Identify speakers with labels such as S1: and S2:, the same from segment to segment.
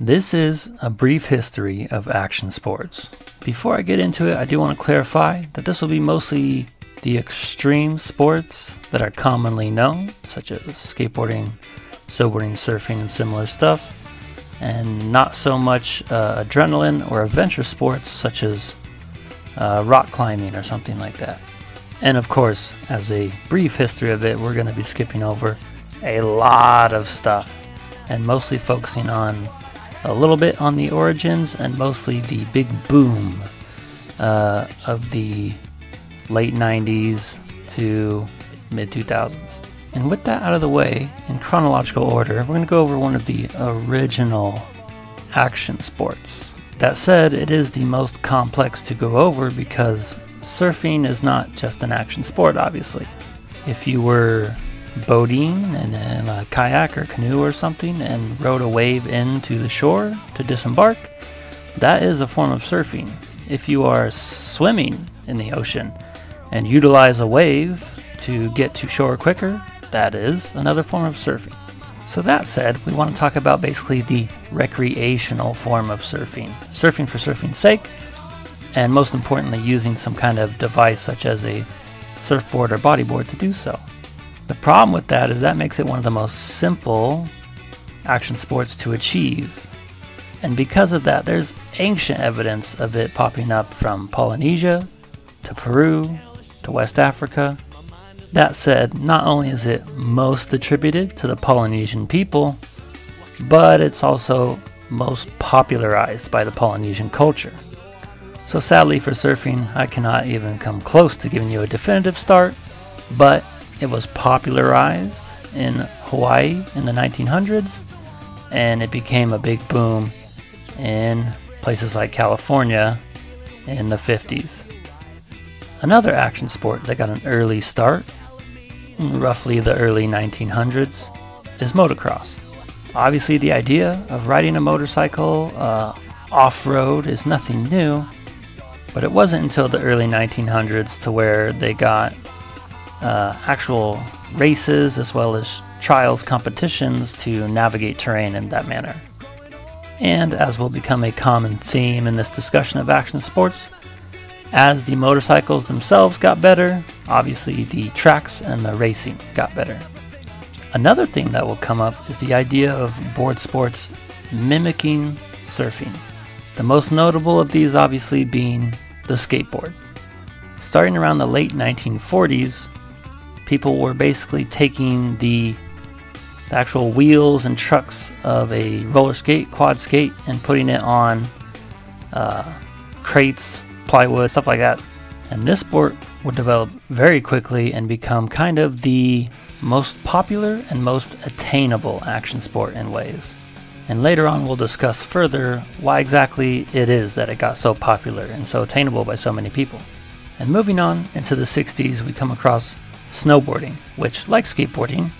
S1: This is a brief history of action sports. Before I get into it, I do want to clarify that this will be mostly the extreme sports that are commonly known, such as skateboarding, snowboarding, surfing, and similar stuff, and not so much uh, adrenaline or adventure sports such as uh, rock climbing or something like that. And of course, as a brief history of it, we're going to be skipping over a lot of stuff and mostly focusing on a little bit on the origins and mostly the big boom uh, of the late 90s to mid 2000s. And with that out of the way, in chronological order, we're going to go over one of the original action sports. That said, it is the most complex to go over because surfing is not just an action sport, obviously. If you were boating and in a kayak or canoe or something and rode a wave into the shore to disembark, that is a form of surfing. If you are swimming in the ocean and utilize a wave to get to shore quicker, that is another form of surfing. So, that said, we want to talk about basically the recreational form of surfing. Surfing for surfing's sake, and most importantly, using some kind of device such as a surfboard or bodyboard to do so. The problem with that is that makes it one of the most simple action sports to achieve. And because of that, there's ancient evidence of it popping up from Polynesia to Peru to West Africa. That said, not only is it most attributed to the Polynesian people, but it's also most popularized by the Polynesian culture. So sadly for surfing, I cannot even come close to giving you a definitive start, but it was popularized in Hawaii in the 1900s, and it became a big boom in places like California in the 50s. Another action sport that got an early start, roughly the early 1900s, is motocross. Obviously, the idea of riding a motorcycle uh, off road is nothing new, but it wasn't until the early 1900s to where they got uh, actual races as well as trials competitions to navigate terrain in that manner. And as will become a common theme in this discussion of action sports, as the motorcycles themselves got better, obviously the tracks and the racing got better. Another thing that will come up is the idea of board sports mimicking surfing. The most notable of these obviously being the skateboard. Starting around the late 1940s, people were basically taking the, the actual wheels and trucks of a roller skate, quad skate, and putting it on uh, crates, plywood, stuff like that. And this sport would develop very quickly and become kind of the most popular and most attainable action sport in ways. And later on, we'll discuss further why exactly it is that it got so popular and so attainable by so many people. And moving on into the 60s, we come across snowboarding, which, like skateboarding,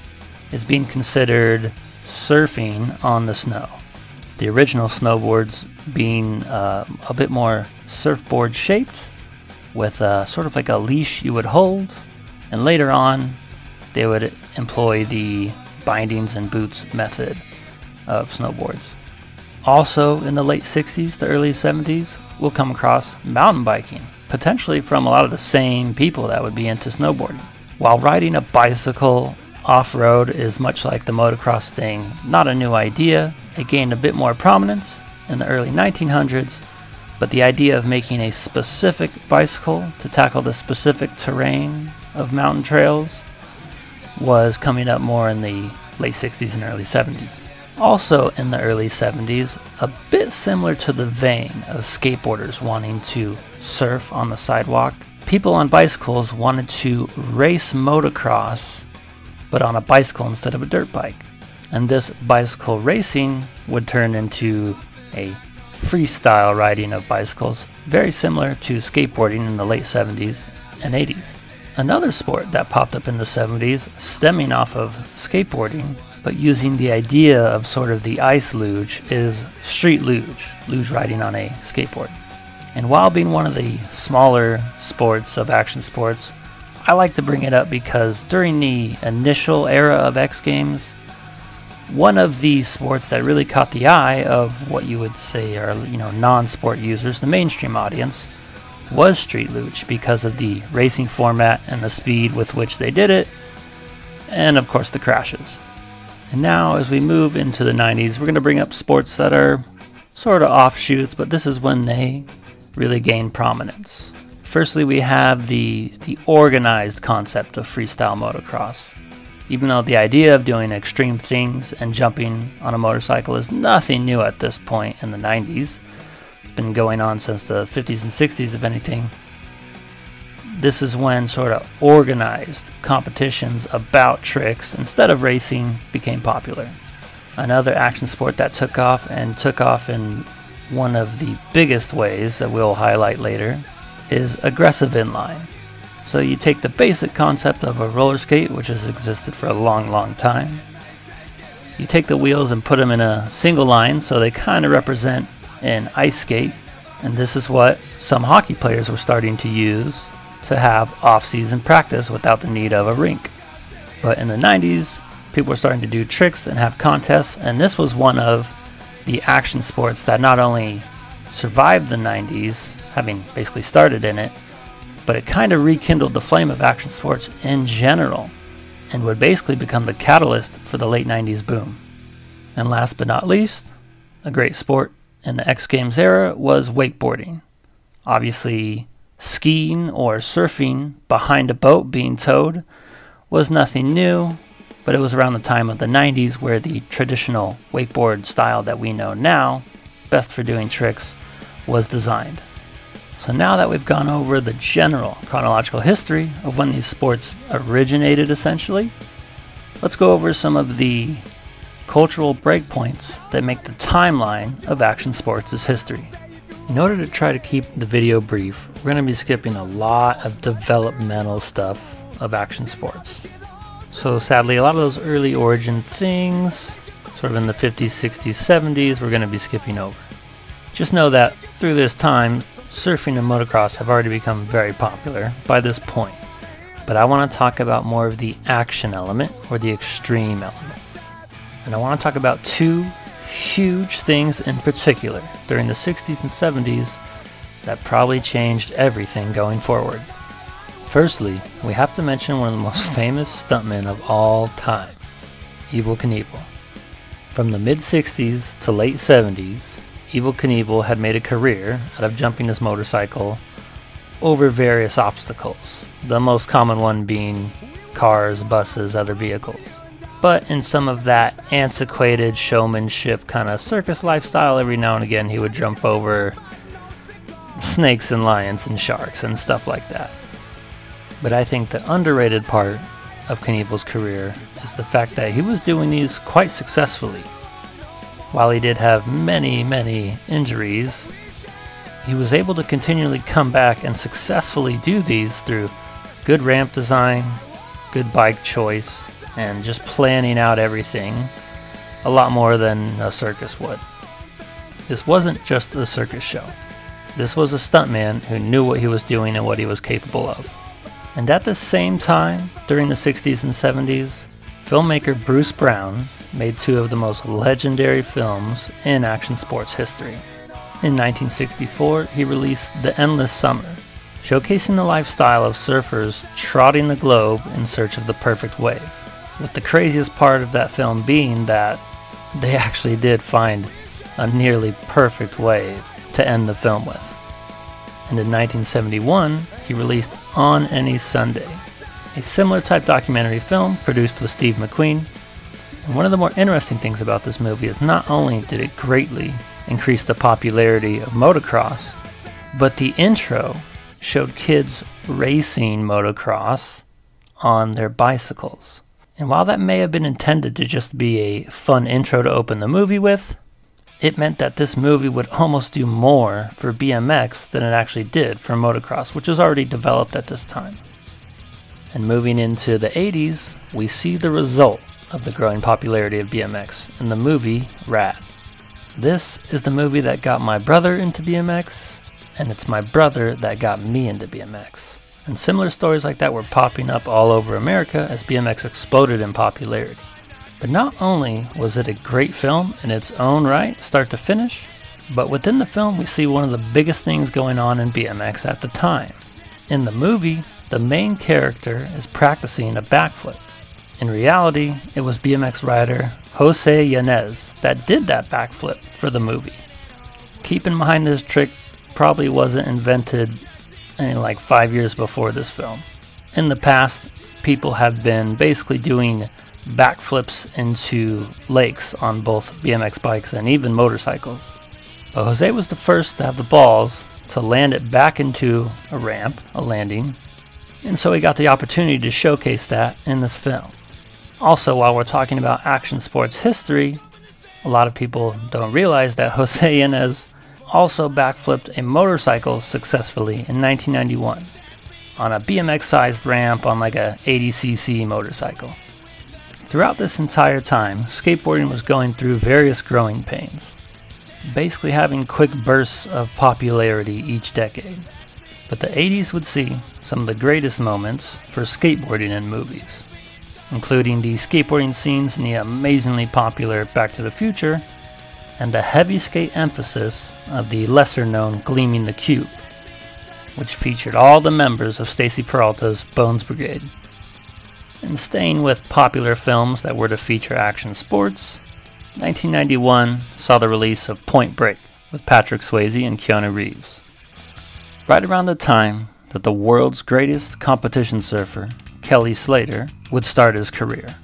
S1: is being considered surfing on the snow. The original snowboards being uh, a bit more surfboard shaped, with a, sort of like a leash you would hold, and later on, they would employ the bindings and boots method of snowboards. Also, in the late 60s to early 70s, we'll come across mountain biking, potentially from a lot of the same people that would be into snowboarding. While riding a bicycle off road is much like the motocross thing, not a new idea. It gained a bit more prominence in the early 1900s, but the idea of making a specific bicycle to tackle the specific terrain of mountain trails was coming up more in the late 60s and early 70s. Also in the early 70s, a bit similar to the vein of skateboarders wanting to surf on the sidewalk people on bicycles wanted to race motocross, but on a bicycle instead of a dirt bike. And this bicycle racing would turn into a freestyle riding of bicycles, very similar to skateboarding in the late 70s and 80s. Another sport that popped up in the 70s, stemming off of skateboarding, but using the idea of sort of the ice luge, is street luge, luge riding on a skateboard. And while being one of the smaller sports of action sports, I like to bring it up because during the initial era of X Games, one of the sports that really caught the eye of what you would say are you know non-sport users, the mainstream audience, was Street Luge because of the racing format and the speed with which they did it, and of course the crashes. And now, as we move into the 90s, we're going to bring up sports that are sort of offshoots, but this is when they really gain prominence. Firstly, we have the, the organized concept of freestyle motocross. Even though the idea of doing extreme things and jumping on a motorcycle is nothing new at this point in the 90s, it's been going on since the 50s and 60s, if anything. This is when sort of organized competitions about tricks instead of racing became popular. Another action sport that took off and took off in one of the biggest ways that we'll highlight later is aggressive inline. So you take the basic concept of a roller skate, which has existed for a long, long time. You take the wheels and put them in a single line so they kind of represent an ice skate. And this is what some hockey players were starting to use to have off-season practice without the need of a rink. But in the 90s, people were starting to do tricks and have contests, and this was one of the action sports that not only survived the 90s, having basically started in it, but it kind of rekindled the flame of action sports in general and would basically become the catalyst for the late 90s boom. And last but not least, a great sport in the X Games era was wakeboarding. Obviously, skiing or surfing behind a boat being towed was nothing new, but it was around the time of the 90s where the traditional wakeboard style that we know now, best for doing tricks, was designed. So now that we've gone over the general chronological history of when these sports originated essentially, let's go over some of the cultural breakpoints that make the timeline of action sports' history. In order to try to keep the video brief, we're going to be skipping a lot of developmental stuff of action sports. So sadly, a lot of those early origin things, sort of in the 50s, 60s, 70s, we're going to be skipping over. Just know that through this time, surfing and motocross have already become very popular by this point, but I want to talk about more of the action element or the extreme element. And I want to talk about two huge things in particular during the 60s and 70s that probably changed everything going forward. Firstly, we have to mention one of the most famous stuntmen of all time, Evel Knievel. From the mid 60s to late 70s, Evel Knievel had made a career out of jumping his motorcycle over various obstacles, the most common one being cars, buses, other vehicles. But in some of that antiquated showmanship kind of circus lifestyle, every now and again he would jump over snakes and lions and sharks and stuff like that. But I think the underrated part of Knievel's career is the fact that he was doing these quite successfully. While he did have many, many injuries, he was able to continually come back and successfully do these through good ramp design, good bike choice, and just planning out everything a lot more than a circus would. This wasn't just a circus show. This was a stuntman who knew what he was doing and what he was capable of. And at the same time, during the 60s and 70s, filmmaker Bruce Brown made two of the most legendary films in action sports history. In 1964, he released The Endless Summer, showcasing the lifestyle of surfers trotting the globe in search of the perfect wave. With the craziest part of that film being that they actually did find a nearly perfect wave to end the film with. And in 1971, released On Any Sunday, a similar type documentary film produced with Steve McQueen and one of the more interesting things about this movie is not only did it greatly increase the popularity of motocross, but the intro showed kids racing motocross on their bicycles. And while that may have been intended to just be a fun intro to open the movie with, it meant that this movie would almost do more for BMX than it actually did for motocross, which was already developed at this time. And moving into the 80s, we see the result of the growing popularity of BMX in the movie Rad. This is the movie that got my brother into BMX, and it's my brother that got me into BMX. And similar stories like that were popping up all over America as BMX exploded in popularity. But not only was it a great film in its own right, start to finish, but within the film we see one of the biggest things going on in BMX at the time. In the movie, the main character is practicing a backflip. In reality, it was BMX rider Jose Yanez that did that backflip for the movie. Keep in mind this trick probably wasn't invented in like five years before this film. In the past, people have been basically doing backflips into lakes on both BMX bikes and even motorcycles. But Jose was the first to have the balls to land it back into a ramp, a landing, and so he got the opportunity to showcase that in this film. Also, while we're talking about action sports history, a lot of people don't realize that Jose Yanez also backflipped a motorcycle successfully in 1991 on a BMX sized ramp on like a 80cc motorcycle. Throughout this entire time, skateboarding was going through various growing pains, basically having quick bursts of popularity each decade. But the 80s would see some of the greatest moments for skateboarding in movies, including the skateboarding scenes in the amazingly popular Back to the Future and the heavy skate emphasis of the lesser known Gleaming the Cube, which featured all the members of Stacy Peralta's Bones Brigade. And staying with popular films that were to feature action sports, 1991 saw the release of Point Break with Patrick Swayze and Keanu Reeves. Right around the time that the world's greatest competition surfer, Kelly Slater, would start his career.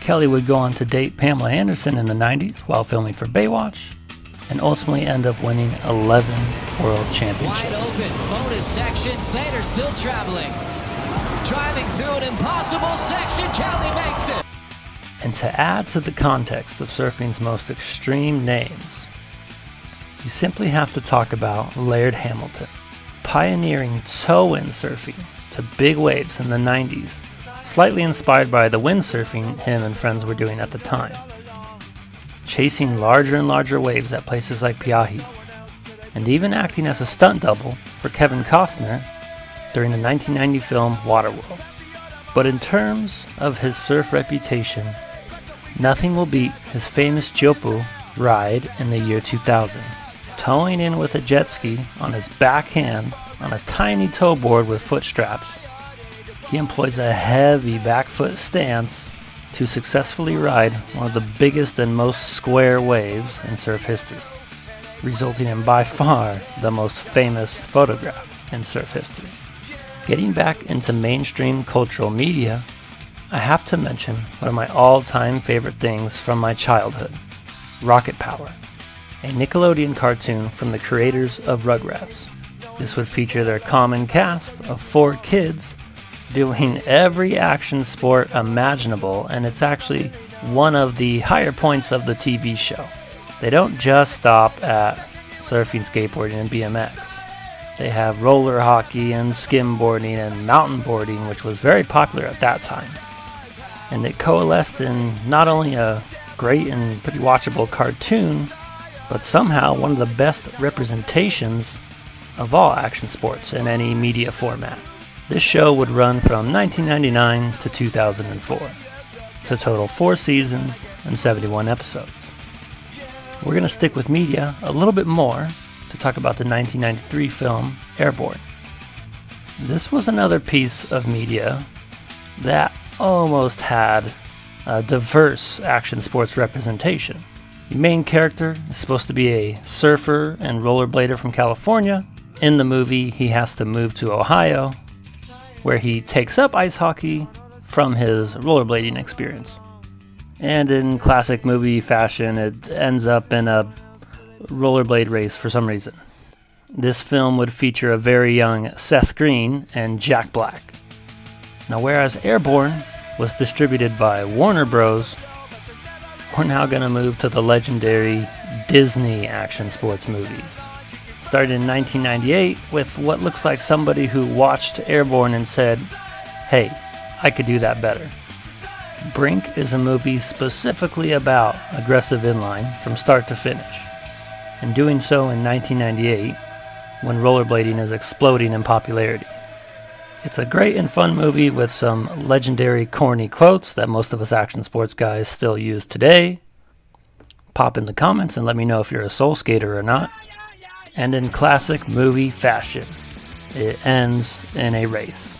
S1: Kelly would go on to date Pamela Anderson in the 90s while filming for Baywatch, and ultimately end up winning 11 world championships.
S2: Wide open, bonus section, Slater still traveling. Driving through an impossible section, Kelly makes it.
S1: And to add to the context of surfing's most extreme names, you simply have to talk about Laird Hamilton, pioneering toe-in surfing to big waves in the 90s slightly inspired by the windsurfing him and friends were doing at the time, chasing larger and larger waves at places like Pe'ahi, and even acting as a stunt double for Kevin Costner during the 1990 film Waterworld. But in terms of his surf reputation, nothing will beat his famous Teahupo'o ride in the year 2000, towing in with a jet ski on his back hand on a tiny tow board with foot straps he employs a heavy back foot stance to successfully ride one of the biggest and most square waves in surf history, resulting in by far the most famous photograph in surf history. Getting back into mainstream cultural media, I have to mention one of my all time favorite things from my childhood Rocket Power, a Nickelodeon cartoon from the creators of Rugrats. This would feature their common cast of four kids doing every action sport imaginable, and it's actually one of the higher points of the TV show. They don't just stop at surfing, skateboarding, and BMX. They have roller hockey and skimboarding and mountain boarding, which was very popular at that time. And it coalesced in not only a great and pretty watchable cartoon, but somehow one of the best representations of all action sports in any media format. This show would run from 1999 to 2004, to total four seasons and 71 episodes. We're going to stick with media a little bit more to talk about the 1993 film Airborne. This was another piece of media that almost had a diverse action sports representation. The main character is supposed to be a surfer and rollerblader from California. In the movie, he has to move to Ohio where he takes up ice hockey from his rollerblading experience. And in classic movie fashion, it ends up in a rollerblade race for some reason. This film would feature a very young Seth Green and Jack Black. Now, whereas Airborne was distributed by Warner Bros., we're now going to move to the legendary Disney action sports movies started in 1998 with what looks like somebody who watched Airborne and said, hey, I could do that better. Brink is a movie specifically about aggressive inline from start to finish, and doing so in 1998 when rollerblading is exploding in popularity. It's a great and fun movie with some legendary corny quotes that most of us action sports guys still use today. Pop in the comments and let me know if you're a soul skater or not. And in classic movie fashion, it ends in a race.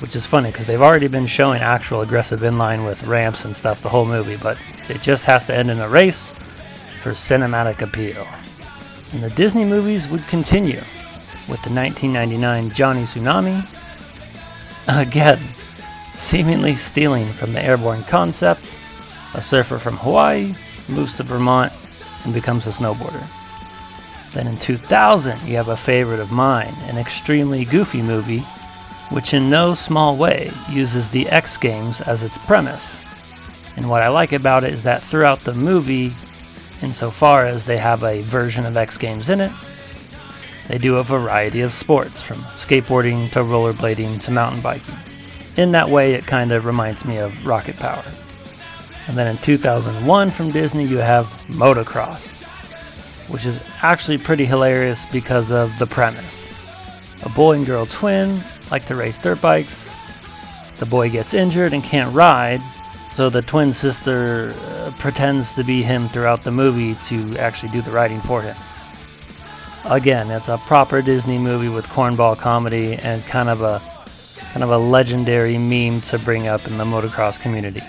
S1: Which is funny because they've already been showing actual aggressive inline with ramps and stuff the whole movie, but it just has to end in a race for cinematic appeal. And the Disney movies would continue with the 1999 Johnny Tsunami, again, seemingly stealing from the airborne concept. A surfer from Hawaii moves to Vermont and becomes a snowboarder. Then in 2000, you have a favorite of mine, an extremely goofy movie, which in no small way uses the X Games as its premise. And what I like about it is that throughout the movie, insofar as they have a version of X Games in it, they do a variety of sports, from skateboarding to rollerblading to mountain biking. In that way, it kind of reminds me of Rocket Power. And then in 2001 from Disney, you have Motocrossed which is actually pretty hilarious because of the premise. A boy and girl twin like to race dirt bikes. The boy gets injured and can't ride, so the twin sister uh, pretends to be him throughout the movie to actually do the writing for him. Again, it's a proper Disney movie with cornball comedy and kind of a kind of a legendary meme to bring up in the motocross community.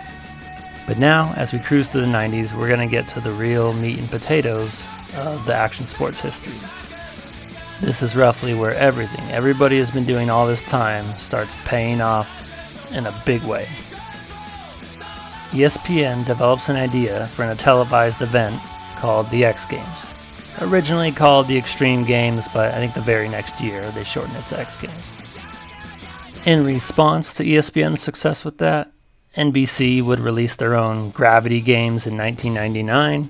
S1: But now, as we cruise through the 90s, we're going to get to the real meat and potatoes of the action sports history. This is roughly where everything everybody has been doing all this time starts paying off in a big way. ESPN develops an idea for a televised event called the X Games. Originally called the Extreme Games, but I think the very next year they shortened it to X Games. In response to ESPN's success with that, NBC would release their own Gravity Games in 1999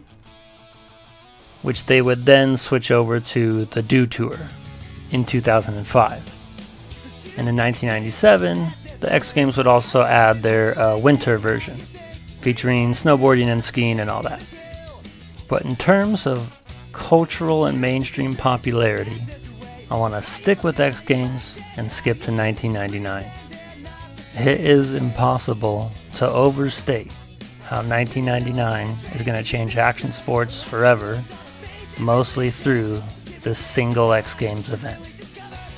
S1: which they would then switch over to the Dew Tour in 2005. And in 1997, the X Games would also add their uh, winter version, featuring snowboarding and skiing and all that. But in terms of cultural and mainstream popularity, I want to stick with X Games and skip to 1999. It is impossible to overstate how 1999 is going to change action sports forever mostly through this single X Games event.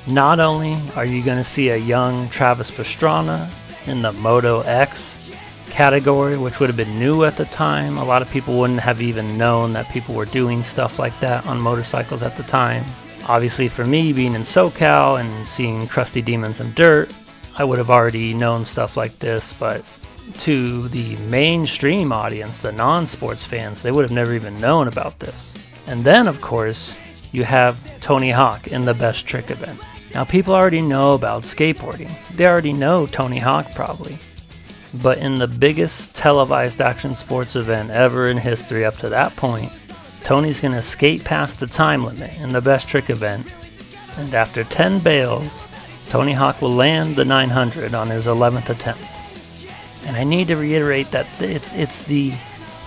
S1: Not only are you going to see a young Travis Pastrana in the Moto X category, which would have been new at the time, a lot of people wouldn't have even known that people were doing stuff like that on motorcycles at the time. Obviously, for me, being in SoCal and seeing Crusty Demons and Dirt, I would have already known stuff like this, but to the mainstream audience, the non sports fans, they would have never even known about this. And then, of course, you have Tony Hawk in the Best Trick event. Now, people already know about skateboarding. They already know Tony Hawk, probably. But in the biggest televised action sports event ever in history up to that point, Tony's going to skate past the time limit in the Best Trick event. And after 10 bails, Tony Hawk will land the 900 on his 11th attempt. And I need to reiterate that it's, it's the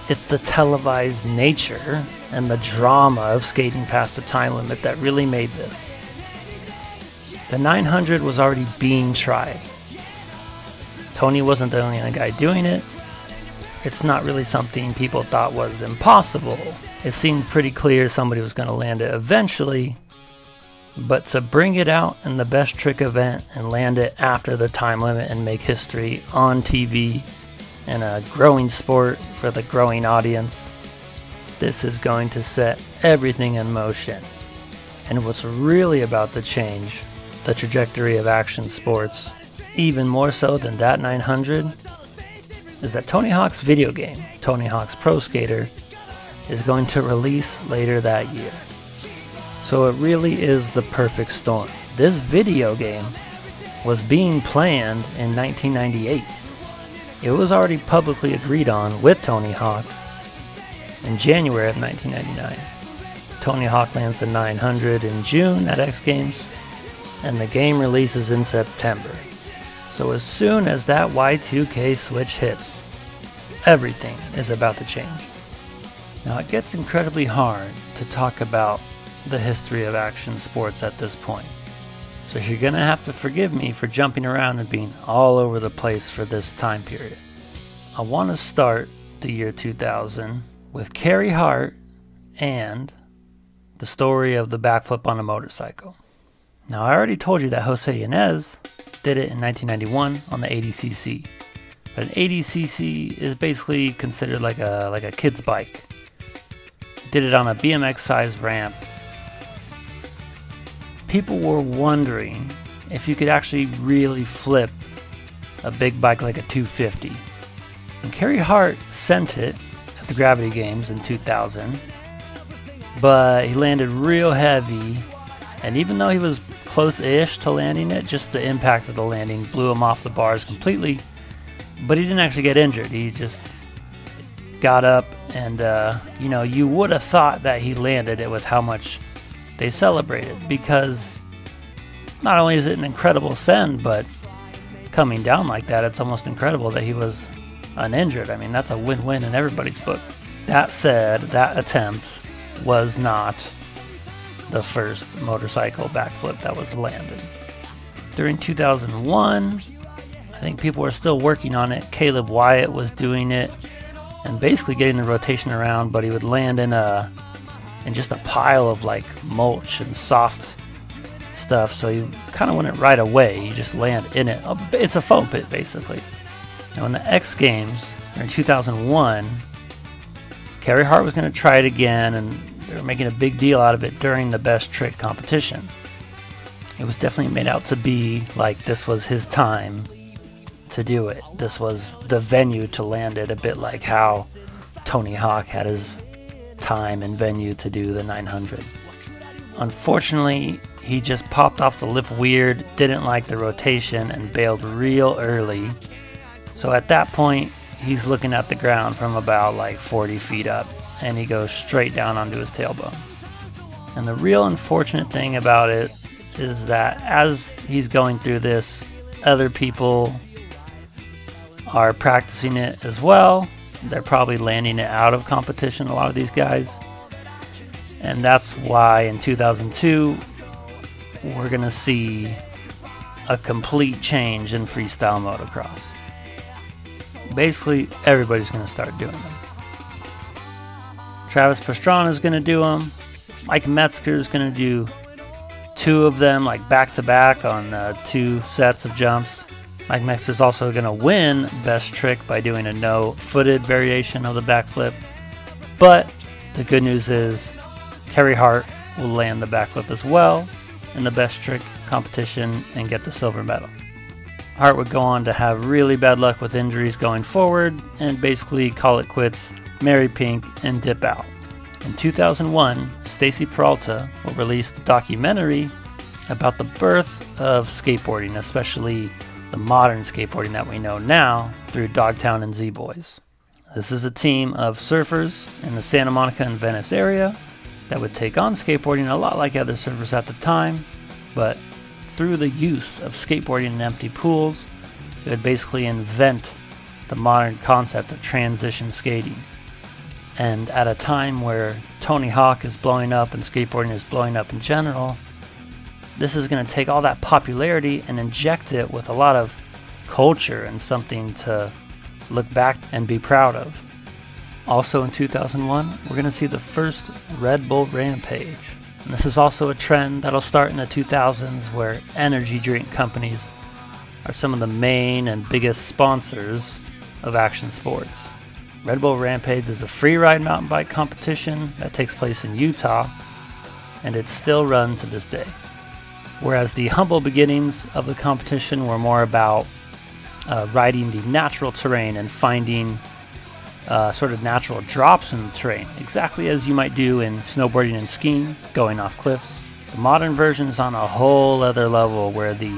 S1: it's the televised nature and the drama of skating past the time limit that really made this. The 900 was already being tried. Tony wasn't the only guy doing it. It's not really something people thought was impossible. It seemed pretty clear somebody was going to land it eventually. But to bring it out in the best trick event and land it after the time limit and make history on TV in a growing sport for the growing audience, this is going to set everything in motion. And what's really about to change the trajectory of action sports, even more so than that 900, is that Tony Hawk's video game, Tony Hawk's Pro Skater, is going to release later that year. So it really is the perfect storm. This video game was being planned in 1998. It was already publicly agreed on with Tony Hawk in January of 1999. Tony Hawk lands the 900 in June at X Games, and the game releases in September. So as soon as that Y2K switch hits, everything is about to change. Now it gets incredibly hard to talk about the history of action sports at this point. So you're gonna have to forgive me for jumping around and being all over the place for this time period. I want to start the year 2000 with Carey Hart and the story of the backflip on a motorcycle. Now, I already told you that Jose Yanez did it in 1991 on the 80cc. But an 80cc is basically considered like a like a kid's bike. Did it on a BMX sized ramp. People were wondering if you could actually really flip a big bike like a 250. And Carey Hart sent it at the Gravity Games in 2000, but he landed real heavy. And even though he was close ish to landing it, just the impact of the landing blew him off the bars completely. But he didn't actually get injured. He just got up, and uh, you know, you would have thought that he landed it with how much they celebrated because not only is it an incredible send, but coming down like that, it's almost incredible that he was uninjured. I mean, that's a win win in everybody's book. That said, that attempt was not the first motorcycle backflip that was landed. During 2001, I think people were still working on it. Caleb Wyatt was doing it and basically getting the rotation around, but he would land in a in just a pile of like mulch and soft stuff. So you kind of wouldn't right away. You just land in it. It's a foam pit basically. Now in the X Games in 2001, Carey Hart was going to try it again, and they were making a big deal out of it during the best trick competition. It was definitely made out to be like this was his time to do it. This was the venue to land it, a bit like how Tony Hawk had his time and venue to do the 900. Unfortunately, he just popped off the lip weird, didn't like the rotation, and bailed real early. So at that point, he's looking at the ground from about like 40 feet up, and he goes straight down onto his tailbone. And the real unfortunate thing about it is that as he's going through this, other people are practicing it as well. They're probably landing it out of competition, a lot of these guys. And that's why in 2002, we're going to see a complete change in freestyle motocross. Basically, everybody's going to start doing them. Travis Pastrana is going to do them. Mike Metzger is going to do two of them, like back to back on uh, two sets of jumps. Mike Metzger is also going to win Best Trick by doing a no footed variation of the backflip. But the good news is Carey Hart will land the backflip as well in the Best Trick competition and get the silver medal. Hart would go on to have really bad luck with injuries going forward and basically call it quits, marry Pink, and dip out. In 2001, Stacy Peralta will release a documentary about the birth of skateboarding, especially the modern skateboarding that we know now through Dogtown and Z Boys. This is a team of surfers in the Santa Monica and Venice area that would take on skateboarding a lot like other surfers at the time, but through the use of skateboarding in empty pools, they would basically invent the modern concept of transition skating. And at a time where Tony Hawk is blowing up and skateboarding is blowing up in general, this is going to take all that popularity and inject it with a lot of culture and something to look back and be proud of. Also in 2001, we're going to see the first Red Bull Rampage. And this is also a trend that'll start in the 2000s where energy drink companies are some of the main and biggest sponsors of action sports. Red Bull Rampage is a free ride mountain bike competition that takes place in Utah, and it's still run to this day whereas the humble beginnings of the competition were more about uh, riding the natural terrain and finding uh, sort of natural drops in the terrain, exactly as you might do in snowboarding and skiing, going off cliffs. The modern version is on a whole other level where the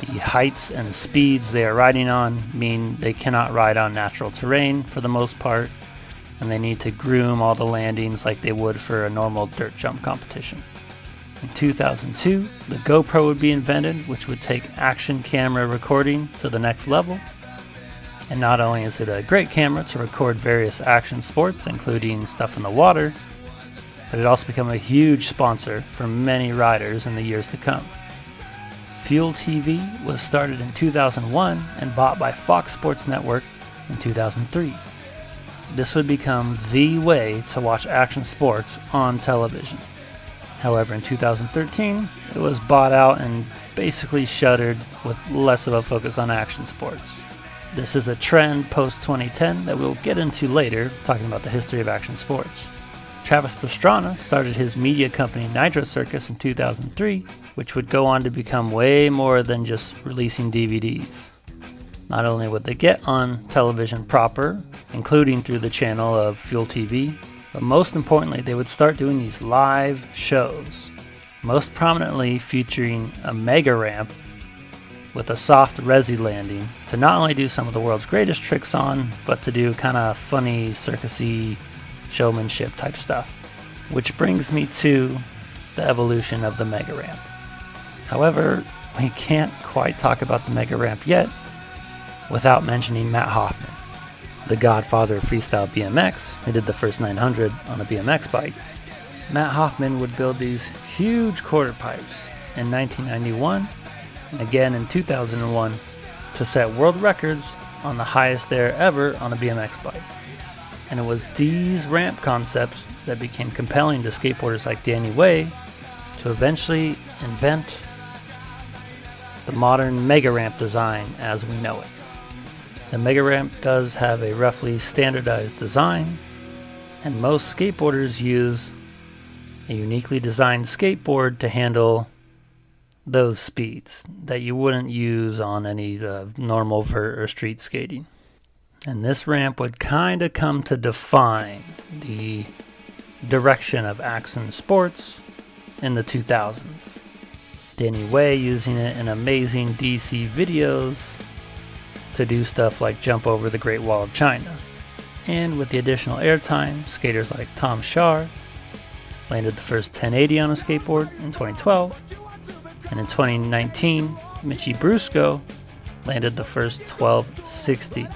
S1: the heights and speeds they are riding on mean they cannot ride on natural terrain for the most part, and they need to groom all the landings like they would for a normal dirt jump competition. In 2002, the GoPro would be invented, which would take action camera recording to the next level. And not only is it a great camera to record various action sports, including stuff in the water, but it also became a huge sponsor for many riders in the years to come. Fuel TV was started in 2001 and bought by Fox Sports Network in 2003. This would become the way to watch action sports on television. However, in 2013, it was bought out and basically shuttered with less of a focus on action sports. This is a trend post 2010 that we'll get into later, talking about the history of action sports. Travis Pastrana started his media company Nitro Circus in 2003, which would go on to become way more than just releasing DVDs. Not only would they get on television proper, including through the channel of Fuel TV, but most importantly, they would start doing these live shows, most prominently featuring a mega ramp with a soft resi landing to not only do some of the world's greatest tricks on, but to do kind of funny, circusy showmanship type stuff. Which brings me to the evolution of the mega ramp. However, we can't quite talk about the mega ramp yet without mentioning Mat Hoffman the godfather of freestyle BMX, who did the first 900 on a BMX bike, Mat Hoffman would build these huge quarter pipes in 1991 and again in 2001 to set world records on the highest air ever on a BMX bike. And it was these ramp concepts that became compelling to skateboarders like Danny Way to eventually invent the modern mega ramp design as we know it. The Mega Ramp does have a roughly standardized design, and most skateboarders use a uniquely designed skateboard to handle those speeds that you wouldn't use on any uh, normal vert or street skating. And this ramp would kind of come to define the direction of action sports in the 2000s. Danny Way using it in amazing DC videos to do stuff like jump over the Great Wall of China. And with the additional airtime, skaters like Tom Schaar landed the first 1080 on a skateboard in 2012. And in 2019, Mitchie Brusco landed the first 1260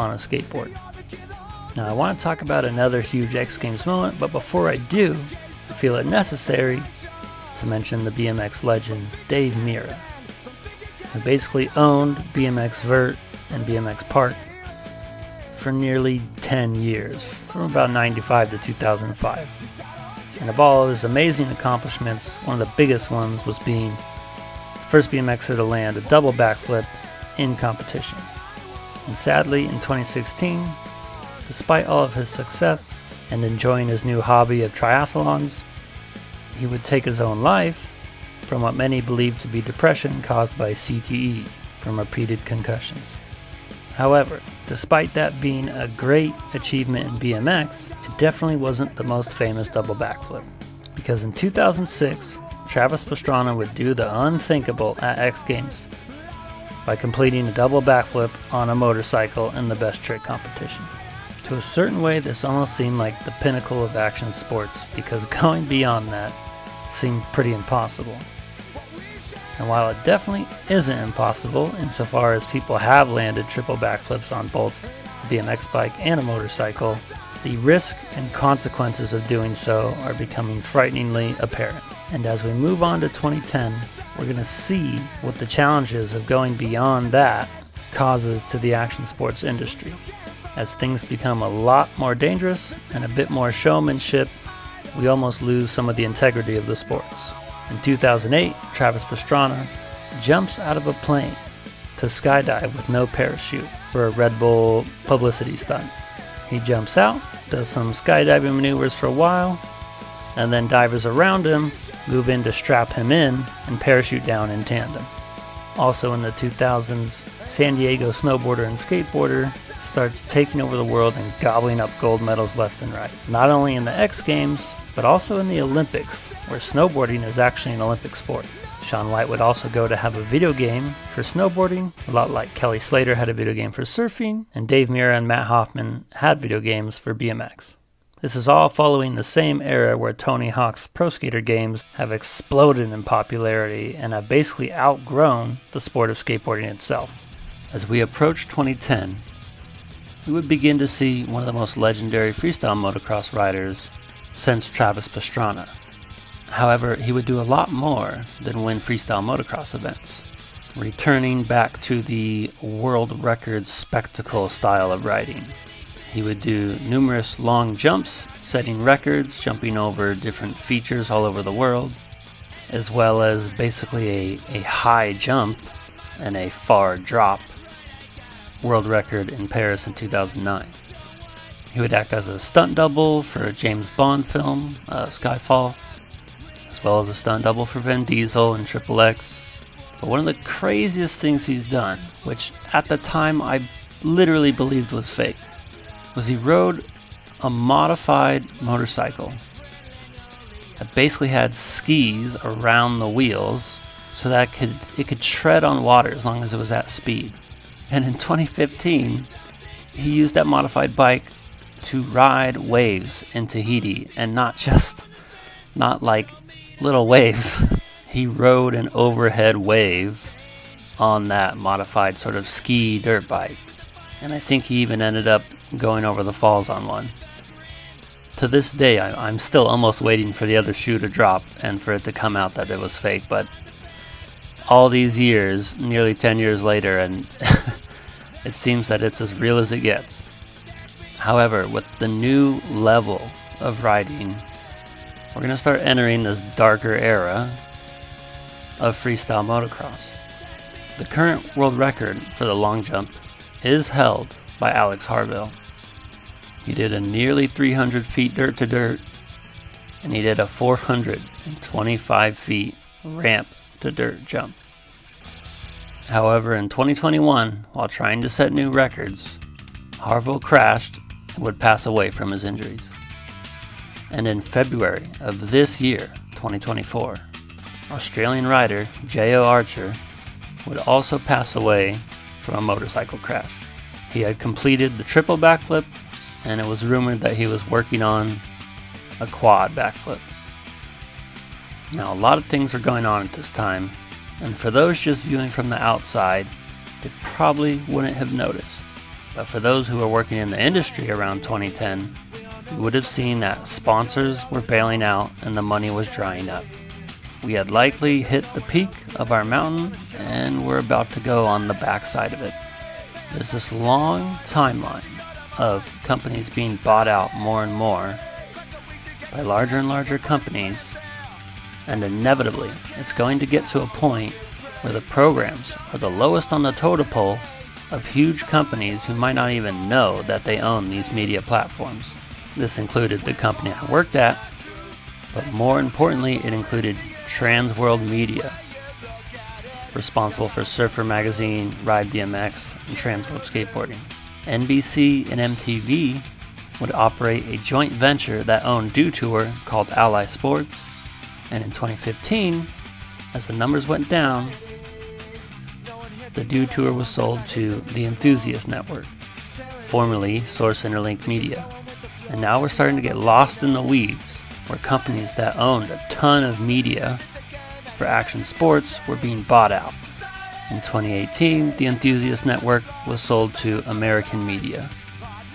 S1: on a skateboard. Now, I want to talk about another huge X Games moment, but before I do, I feel it necessary to mention the BMX legend Dave Mirra who basically owned BMX Vert and BMX Park for nearly 10 years, from about 95 to 2005. And of all of his amazing accomplishments, one of the biggest ones was being first BMXer to land a double backflip in competition. And sadly, in 2016, despite all of his success and enjoying his new hobby of triathlons, he would take his own life from what many believe to be depression caused by CTE from repeated concussions. However, despite that being a great achievement in BMX, it definitely wasn't the most famous double backflip. Because in 2006, Travis Pastrana would do the unthinkable at X Games by completing a double backflip on a motorcycle in the best trick competition. To a certain way, this almost seemed like the pinnacle of action sports because going beyond that seemed pretty impossible. And while it definitely isn't impossible insofar as people have landed triple backflips on both a BMX bike and a motorcycle, the risk and consequences of doing so are becoming frighteningly apparent. And as we move on to 2010, we're going to see what the challenges of going beyond that causes to the action sports industry. As things become a lot more dangerous and a bit more showmanship, we almost lose some of the integrity of the sports. In 2008, Travis Pastrana jumps out of a plane to skydive with no parachute for a Red Bull publicity stunt. He jumps out, does some skydiving maneuvers for a while, and then divers around him move in to strap him in and parachute down in tandem. Also in the 2000s, San Diego snowboarder and skateboarder starts taking over the world and gobbling up gold medals left and right. Not only in the X Games, but also in the Olympics, where snowboarding is actually an Olympic sport. Shaun White would also go to have a video game for snowboarding, a lot like Kelly Slater had a video game for surfing, and Dave Mirra and Mat Hoffman had video games for BMX. This is all following the same era where Tony Hawk's Pro Skater games have exploded in popularity and have basically outgrown the sport of skateboarding itself. As we approach 2010, we would begin to see one of the most legendary freestyle motocross riders since Travis Pastrana. However, he would do a lot more than win freestyle motocross events, returning back to the world record spectacle style of riding. He would do numerous long jumps, setting records, jumping over different features all over the world, as well as basically a, a high jump and a far drop world record in Paris in 2009. He would act as a stunt double for a James Bond film, uh, Skyfall, as well as a stunt double for Vin Diesel and Triple X. But one of the craziest things he's done, which at the time I literally believed was fake, was he rode a modified motorcycle that basically had skis around the wheels so that it could, it could tread on water as long as it was at speed. And in 2015, he used that modified bike to ride waves in Tahiti and not just, not like little waves. he rode an overhead wave on that modified sort of ski dirt bike. And I think he even ended up going over the falls on one. To this day, I, am still almost waiting for the other shoe to drop and for it to come out that it was fake, but all these years, nearly 10 years later, and it seems that it's as real as it gets. However, with the new level of riding, we're going to start entering this darker era of freestyle motocross. The current world record for the long jump is held by Alex Harville. He did a nearly 300 feet dirt to dirt, and he did a 425 feet ramp to dirt jump. However, in 2021, while trying to set new records, Harville crashed and would pass away from his injuries. And in February of this year, 2024, Australian rider Jayo Archer would also pass away from a motorcycle crash. He had completed the triple backflip, and it was rumored that he was working on a quad backflip. Now, a lot of things are going on at this time, and for those just viewing from the outside, they probably wouldn't have noticed. But for those who were working in the industry around 2010, you would have seen that sponsors were bailing out and the money was drying up. We had likely hit the peak of our mountain and we're about to go on the backside of it. There's this long timeline of companies being bought out more and more by larger and larger companies, and inevitably it's going to get to a point where the programs are the lowest on the totem pole of huge companies who might not even know that they own these media platforms. This included the company I worked at, but more importantly, it included Trans World Media, responsible for Surfer Magazine, Ride BMX, and Trans World Skateboarding. NBC and MTV would operate a joint venture that owned Dew Tour called Alli Sports, and in 2015, as the numbers went down, the Dew Tour was sold to the Enthusiast Network, formerly Source Interlink Media. And now we're starting to get lost in the weeds, where companies that owned a ton of media for action sports were being bought out. In 2018, the Enthusiast Network was sold to American Media.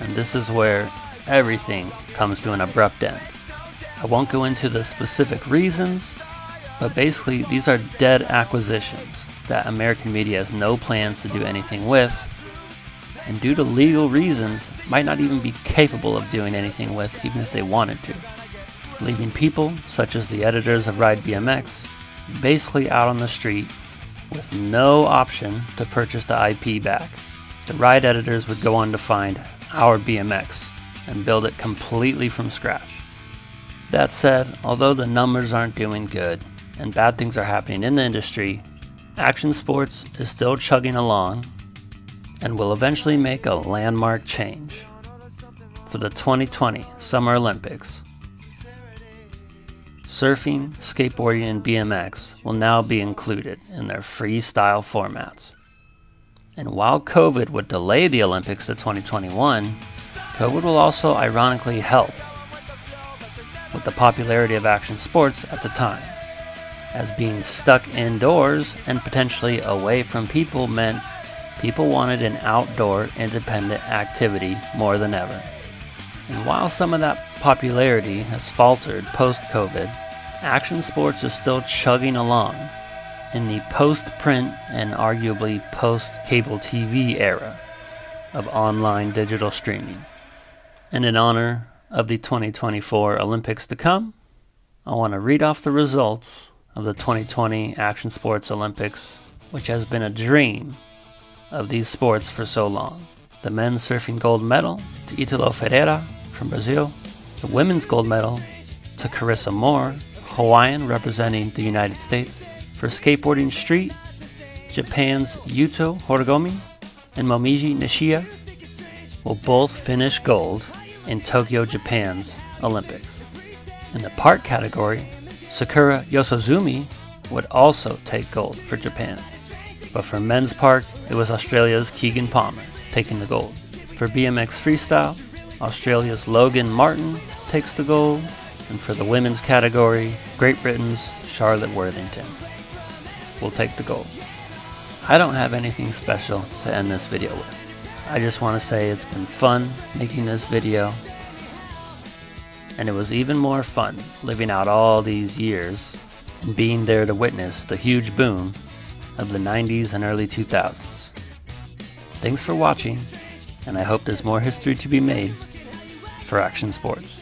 S1: And this is where everything comes to an abrupt end. I won't go into the specific reasons, but basically, these are dead acquisitions that American media has no plans to do anything with, and due to legal reasons, might not even be capable of doing anything with, even if they wanted to. Leaving people, such as the editors of Ride BMX, basically out on the street with no option to purchase the IP back. The Ride editors would go on to find our BMX and build it completely from scratch. That said, although the numbers aren't doing good and bad things are happening in the industry, Action Sports is still chugging along and will eventually make a landmark change for the 2020 Summer Olympics. Surfing, skateboarding, and BMX will now be included in their freestyle formats. And while COVID would delay the Olympics to 2021, COVID will also ironically help with the popularity of action sports at the time as being stuck indoors and potentially away from people meant people wanted an outdoor independent activity more than ever. And while some of that popularity has faltered post COVID, action sports is still chugging along in the post print and arguably post cable TV era of online digital streaming. And in honor of the 2024 Olympics to come, I want to read off the results of the 2020 Action Sports Olympics, which has been a dream of these sports for so long. The men's surfing gold medal to Italo Ferreira from Brazil, the women's gold medal to Carissa Moore, Hawaiian representing the United States. For skateboarding street, Japan's Yuto Horigome and Momiji Nishiya will both finish gold in Tokyo, Japan's Olympics. In the park category, Sakura Yosozumi would also take gold for Japan. But for men's park, it was Australia's Keegan Palmer taking the gold. For BMX freestyle, Australia's Logan Martin takes the gold. And for the women's category, Great Britain's Charlotte Worthington will take the gold. I don't have anything special to end this video with. I just want to say it's been fun making this video and it was even more fun living out all these years and being there to witness the huge boom of the 90s and early 2000s. Thanks for watching, and I hope there's more history to be made for Action Sports.